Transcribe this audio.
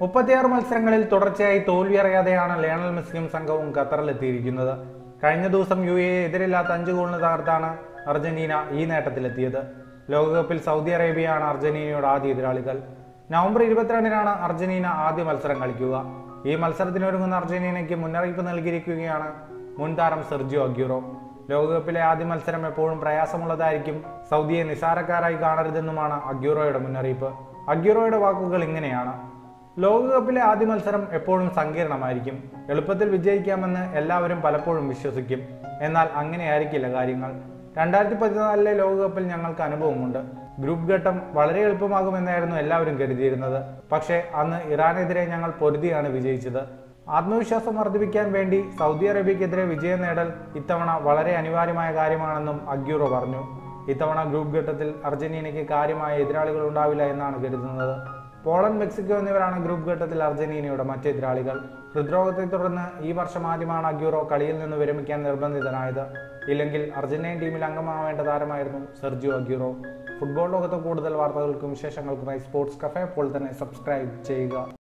മുപ്പത്തിയാറ് മത്സരങ്ങളിൽ തുടർച്ചയായി തോൽവി അറിയാതെയാണ് ലയണൽ മെസ്സിയും സംഘവും ഖത്തറിലെത്തിയിരിക്കുന്നത്. കഴിഞ്ഞ ദിവസം യു എ എതിരില്ലാത്ത അഞ്ച് ഗോളിന് തകർത്താണ് അർജന്റീന ഈ നേട്ടത്തിലെത്തിയത്. ലോകകപ്പിൽ സൗദി അറേബ്യയാണ് അർജന്റീനയുടെ ആദ്യ എതിരാളികൾ. നവംബർ ഇരുപത്തിരണ്ടിനാണ് അർജന്റീന ആദ്യ മത്സരം കളിക്കുക. ഈ മത്സരത്തിനൊരുങ്ങുന്ന അർജന്റീനയ്ക്ക് മുന്നറിയിപ്പ് നൽകിയിരിക്കുകയാണ് മുൻ താരം സെർജിയോ അഗ്യൂറോ. ലോകകപ്പിലെ ആദ്യ മത്സരം എപ്പോഴും പ്രയാസമുള്ളതായിരിക്കും സൗദിയെ നിസാരക്കാരായി കാണരുതെന്നുമാണ് അഗ്യൂറോയുടെ മുന്നറിയിപ്പ്. അഗ്യൂറോയുടെ വാക്കുകൾ ഇങ്ങനെയാണ്. ലോകകപ്പിലെ ആദ്യ മത്സരം എപ്പോഴും സങ്കീർണമായിരിക്കും. എളുപ്പത്തിൽ വിജയിക്കാമെന്ന് എല്ലാവരും പലപ്പോഴും വിശ്വസിക്കും. എന്നാൽ അങ്ങനെയായിരിക്കില്ല കാര്യങ്ങൾ. രണ്ടായിരത്തി പതിനാലിലെ ലോകകപ്പിൽ ഞങ്ങൾക്ക് അനുഭവമുണ്ട്. ഗ്രൂപ്പ് ഘട്ടം വളരെ എളുപ്പമാകുമെന്നായിരുന്നു എല്ലാവരും കരുതിയിരുന്നത്. പക്ഷേ അന്ന് ഇറാനെതിരെ ഞങ്ങൾ പൊരുതിയാണ് വിജയിച്ചത്. ആത്മവിശ്വാസം വർദ്ധിപ്പിക്കാൻ വേണ്ടി സൗദി അറേബ്യക്കെതിരെ വിജയം നേടൽ ഇത്തവണ വളരെ അനിവാര്യമായ കാര്യമാണെന്നും അഗ്യൂറോ പറഞ്ഞു. ഇത്തവണ ഗ്രൂപ്പ് ഘട്ടത്തിൽ അർജന്റീനയ്ക്ക് കാര്യമായ എതിരാളികൾ ഉണ്ടാവില്ല എന്നാണ് കരുതുന്നത്. പോളണ്ട് മെക്സിക്കോ എന്നിവരാണ് ഗ്രൂപ്പ് ഘട്ടത്തിൽ അർജന്റീനയുടെ മറ്റ് എതിരാളികൾ. ഹൃദ്രോഗത്തെ തുടർന്ന് ഈ വർഷം ആദ്യമാണ് അഗ്യൂറോ കളിയിൽ നിന്ന് വിരമിക്കാൻ നിർബന്ധിതനായത്. ഇല്ലെങ്കിൽ അർജന്റീൻ ടീമിൽ അംഗമാവേണ്ട താരമായിരുന്നു സെർജിയോ അഗ്യൂറോ. ഫുട്ബോൾ ലോകത്തെ കൂടുതൽ വാർത്തകൾക്കും വിശേഷങ്ങൾക്കുമായി സ്പോർട്സ് കഫേ അപ്പോൾ തന്നെ സബ്സ്ക്രൈബ് ചെയ്യുക.